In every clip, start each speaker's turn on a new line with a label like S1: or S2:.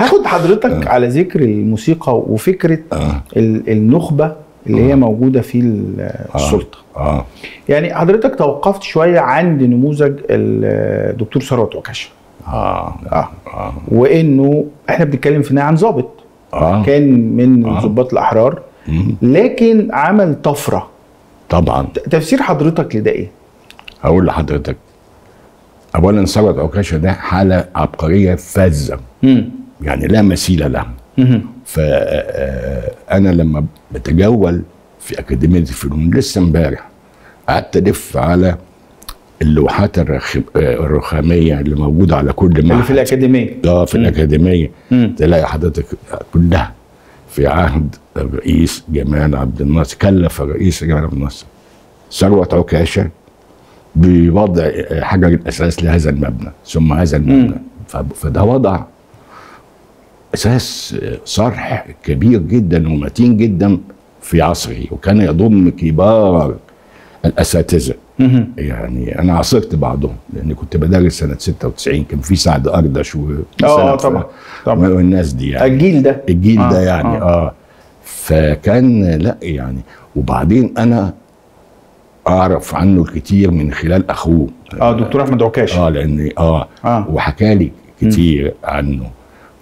S1: هاخد حضرتك على ذكر الموسيقى
S2: وفكرة
S1: ال- النخبة اللي هي موجودة في ال- السلطة.
S2: آه.
S1: يعني حضرتك توقفت شوية عند نموذج الدكتور ثروت عكاشه
S2: آه.
S1: آه.
S2: آه.
S1: وإنه إحنا بنتكلم في عن ضابط
S2: آه.
S1: كان من
S2: آه.
S1: ضباط
S2: الأحرار.
S1: لكن عمل طفرة.
S2: طبعا.
S1: تفسير حضرتك لده إيه؟
S2: هقول لحضرتك اولا ثروت عكاشه ده حالة عبقرية
S1: فذة.
S2: يعني لا مثيل
S1: مم.
S2: فانا لما بتجول في أكاديمية الفنون لسه امبارح قعدت ألف على اللوحات الرخ... الرخامية اللي موجودة على كل
S1: اللي
S2: معهد.
S1: في الأكاديمية.
S2: آه في الأكاديمية.
S1: مم.
S2: تلاقي حضرتك كلها في عهد الرئيس جمال عبد الناصر كلف الرئيس جمال عبد الناصر. ثروت عكاشة بوضع حجر الاساس لهذا المبنى ثم هذا المبنى. فده وضع أساس صرح كبير جدا ومتين جدا في عصره وكان يضم كبار
S1: الأساتذة.
S2: يعني أنا عاصرت بعضهم لأن كنت بدرس سنة 96 كان في سعد أردش و
S1: آه طبعا طبعا.
S2: والناس دي يعني.
S1: الجيل ده.
S2: الجيل
S1: آه،
S2: ده يعني
S1: آه.
S2: آه, فكان لا يعني وبعدين أنا أعرف عنه الكثير من خلال أخوه.
S1: آه دكتور أحمد عكاشه
S2: آه لأن آه,
S1: آه.
S2: وحكى لي كتير عنه.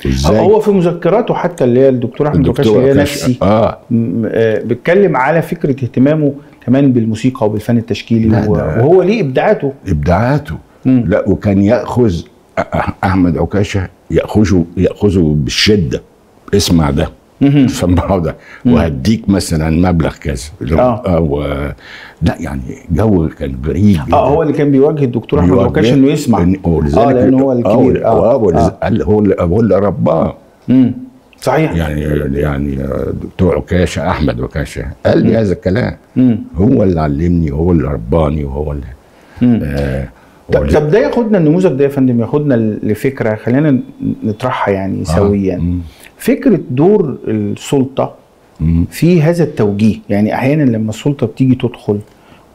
S2: وازاي
S1: هو في مذكراته حتى اللي هي الدكتور أحمد عكاشه اللي هي نفسي.
S2: آه.
S1: م- آه، بيتكلم على فكرة اهتمامه كمان بالموسيقى وبالفن التشكيلي
S2: لا،
S1: و-
S2: ده-
S1: وهو ليه إبداعاته.
S2: إبداعاته.
S1: مم.
S2: لا وكان يأخذ أحمد عكاشة ياخذه يأخذه بالشدة. اسمع ده. سمعه ده وهديك مثلا مبلغ كذا.
S1: آه.
S2: آه و... لا يعني جو كان غريب
S1: آه هو اللي كان بيواجه الدكتور
S2: أحمد
S1: عكاشه إنه يسمع. آه لأن هو الكبير.
S2: آه,
S1: آه.
S2: قال هو اللي هو اللي رباه.
S1: صحيح.
S2: يعني يعني دكتور عكاشه أحمد عكاشه قال لي هذا الكلام. هو اللي علمني وهو اللي رباني وهو اللي. آه
S1: طب طب ده ياخدنا النموذج ده يا فندم ياخدنا لفكرة خلينا نطرحها يعني سويا.
S2: مم.
S1: فكرة دور
S2: السلطة.
S1: في هذا التوجيه. يعني أحيانا لما السلطة بتيجي تدخل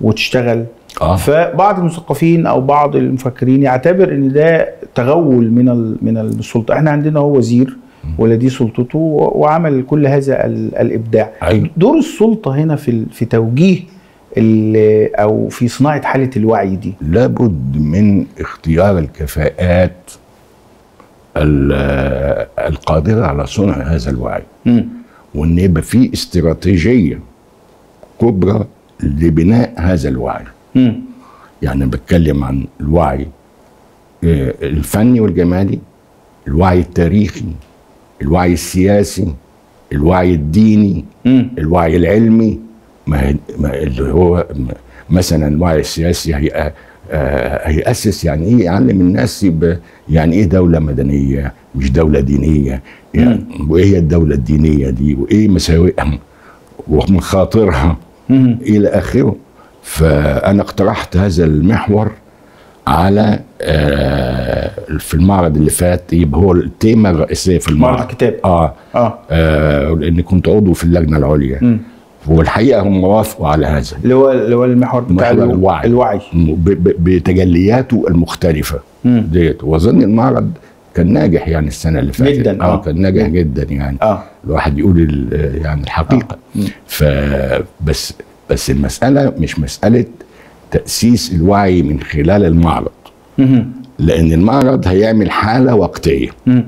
S1: وتشتغل
S2: آه.
S1: فبعض المثقفين أو بعض المفكرين يعتبر إن ده تغول من من السلطة. إحنا عندنا هو وزير ولا دي سلطته وعمل كل هذا ال- الإبداع.
S2: أيوة.
S1: دور السلطة هنا في في توجيه أو في صناعة حالة الوعي دي.
S2: لابد من اختيار الكفاءات ال- القادرة على صنع هذا الوعي. وإن يبقى في استراتيجية كبرى لبناء هذا الوعي. يعني بتكلم عن الوعي آه، الفني والجمالي الوعي التاريخي الوعي السياسي الوعي الديني. الوعي العلمي ما ما اللي هو مثلا الوعي السياسي هي آه، هيأسس يعني إيه؟ يعلم الناس يعني إيه دولة مدنية مش دولة دينية. يعني وإيه هي الدولة الدينية دي؟ وإيه مساوئها ومخاطرها. إلى آخره. فأنا اقترحت هذا المحور على آه، في المعرض اللي فات. يبقى هو التيمة الرئيسية في
S1: معرض
S2: المعرض
S1: الكتاب.
S2: آه,
S1: آه.
S2: آه لأني كنت عضو في اللجنة العليا.
S1: مم.
S2: والحقيقة هم وافقوا على هذا.
S1: اللي هو اللي هو المحور بتاع
S2: الوعي.
S1: الوعي.
S2: ب- ب- بتجلياته المختلفة.
S1: مم.
S2: ديت. وأظن المعرض كان ناجح يعني السنة اللي فاتت.
S1: جداً،
S2: آه
S1: آه.
S2: كان ناجح جدا يعني.
S1: آه.
S2: الواحد يقول يعني الحقيقة. فبس بس المسألة مش مسألة تأسيس الوعي من خلال المعرض.
S1: مم.
S2: لأن المعرض هيعمل حالة وقتية.
S1: مم.